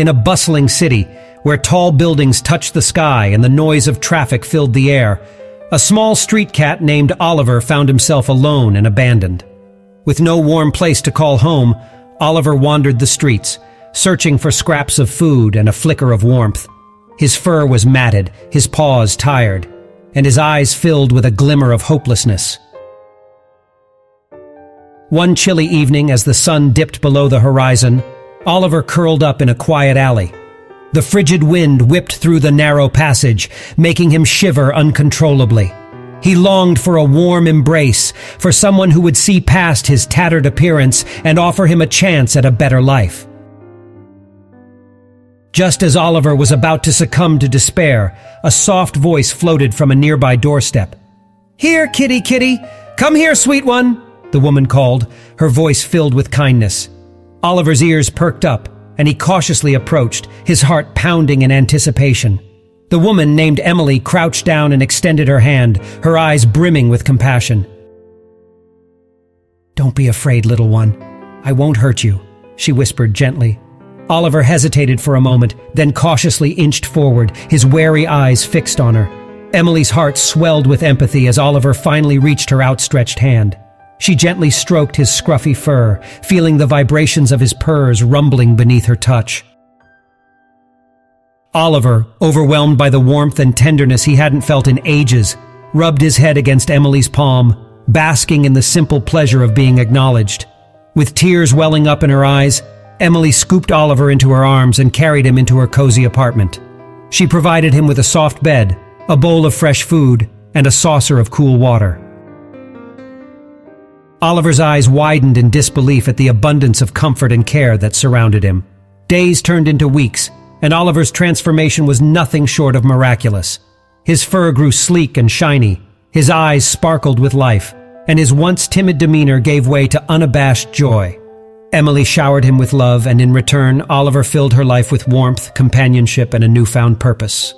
in a bustling city where tall buildings touched the sky and the noise of traffic filled the air, a small street cat named Oliver found himself alone and abandoned. With no warm place to call home, Oliver wandered the streets, searching for scraps of food and a flicker of warmth. His fur was matted, his paws tired, and his eyes filled with a glimmer of hopelessness. One chilly evening, as the sun dipped below the horizon, Oliver curled up in a quiet alley. The frigid wind whipped through the narrow passage, making him shiver uncontrollably. He longed for a warm embrace, for someone who would see past his tattered appearance and offer him a chance at a better life. Just as Oliver was about to succumb to despair, a soft voice floated from a nearby doorstep. Here, kitty, kitty! Come here, sweet one! The woman called, her voice filled with kindness. Oliver's ears perked up, and he cautiously approached, his heart pounding in anticipation. The woman named Emily crouched down and extended her hand, her eyes brimming with compassion. Don't be afraid, little one. I won't hurt you, she whispered gently. Oliver hesitated for a moment, then cautiously inched forward, his wary eyes fixed on her. Emily's heart swelled with empathy as Oliver finally reached her outstretched hand. She gently stroked his scruffy fur, feeling the vibrations of his purrs rumbling beneath her touch. Oliver, overwhelmed by the warmth and tenderness he hadn't felt in ages, rubbed his head against Emily's palm, basking in the simple pleasure of being acknowledged. With tears welling up in her eyes, Emily scooped Oliver into her arms and carried him into her cozy apartment. She provided him with a soft bed, a bowl of fresh food, and a saucer of cool water. Oliver's eyes widened in disbelief at the abundance of comfort and care that surrounded him. Days turned into weeks, and Oliver's transformation was nothing short of miraculous. His fur grew sleek and shiny, his eyes sparkled with life, and his once timid demeanor gave way to unabashed joy. Emily showered him with love, and in return, Oliver filled her life with warmth, companionship, and a newfound purpose.